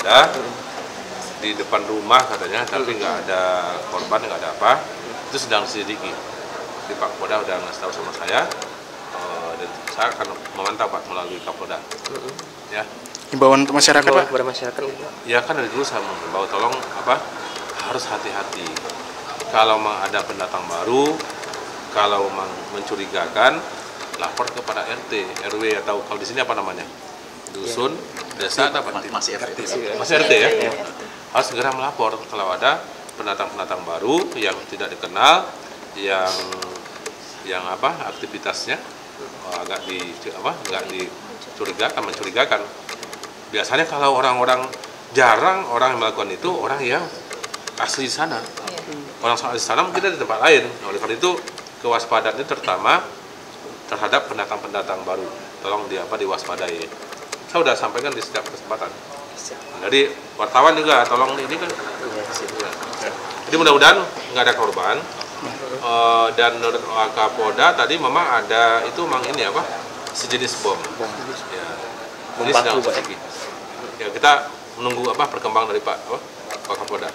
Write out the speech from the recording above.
ada di depan rumah katanya, tapi nggak ada korban, nggak ada apa. Itu sedang diselidiki. Jadi Pak Polda udah ngasih tahu sama saya, eh, dan saya akan memantau Pak melalui Kapolda. Ya, Himbauan untuk masyarakat, Pak. kepada masyarakat ya kan dari dulu saya menghimbau tolong apa harus hati-hati. Kalau memang ada pendatang baru, kalau memang mencurigakan, lapor kepada RT, RW atau kalau di sini apa namanya? Dusun, desa, apa? Masih RT. Masih RT ya? Harus segera melapor kalau ada pendatang-pendatang baru yang tidak dikenal, yang yang apa aktivitasnya oh, agak di apa agak dicurigakan, mencurigakan. Biasanya kalau orang-orang jarang orang yang melakukan itu orang yang asli di sana. Orang asli di sana mungkin ada di tempat lain. Oleh karena itu kewaspadaan itu terutama terhadap pendatang-pendatang baru. Tolong di apa diwaspadai. Saya sudah sampaikan di setiap kesempatan. Jadi wartawan juga tolong ini kan. Jadi mudah-mudahan nggak ada korban. Eh, dan menurut Kapolda tadi memang ada itu memang ini apa sejenis bom. Ya. Baku, sedang. Ya kita menunggu apa perkembangan dari Pak apa, Pak Kapolda.